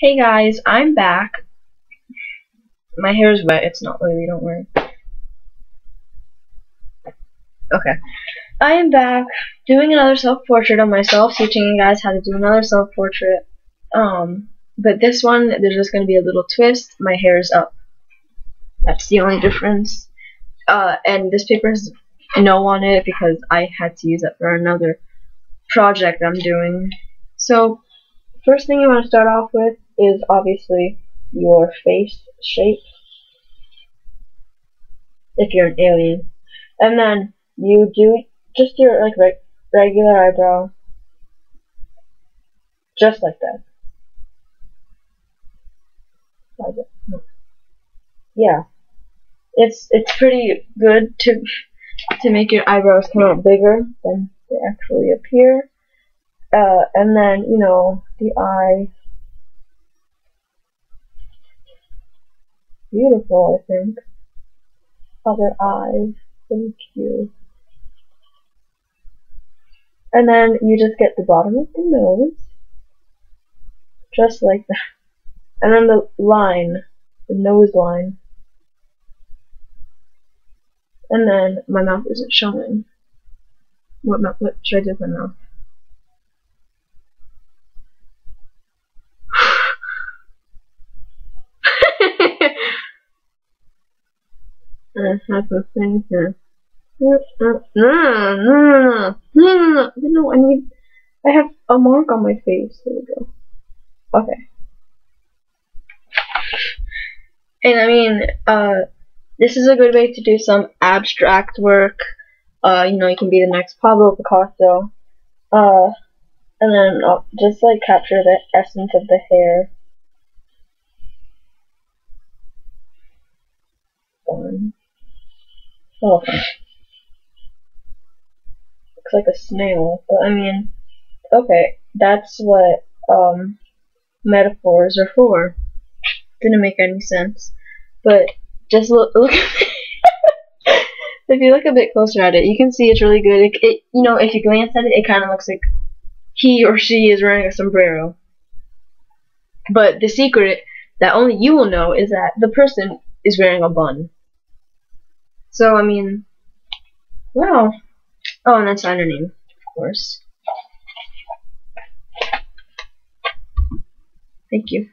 Hey guys, I'm back. My hair is wet, it's not really, don't worry. Okay. I am back doing another self-portrait of myself, teaching you guys how to do another self-portrait. Um, but this one, there's just going to be a little twist. My hair is up. That's the only difference. Uh, and this paper has no on it because I had to use it for another project I'm doing. So, first thing you want to start off with is obviously your face shape. If you're an alien. And then you do just your like re regular eyebrow. Just like that. Yeah. It's it's pretty good to to make your eyebrows come out bigger than they actually appear. Uh, and then, you know, the eye. Beautiful, I think. Other eyes. Thank you. And then you just get the bottom of the nose. Just like that. And then the line. The nose line. And then my mouth isn't showing. What, what should I do with my mouth? I have a thing here. No, no, no, no, no, no, no, no, I need, I have a mark on my face. There we go. Okay. And I mean, uh, this is a good way to do some abstract work. Uh, you know, you can be the next Pablo Picasso. Uh, and then uh, just like capture the essence of the hair. One. Oh. Looks like a snail, but I mean, okay, that's what um, metaphors are for. Didn't make any sense, but just look. look if you look a bit closer at it, you can see it's really good. It, it you know, if you glance at it, it kind of looks like he or she is wearing a sombrero. But the secret that only you will know is that the person is wearing a bun. So, I mean, wow. Oh, and that's sign her name, of course. Thank you.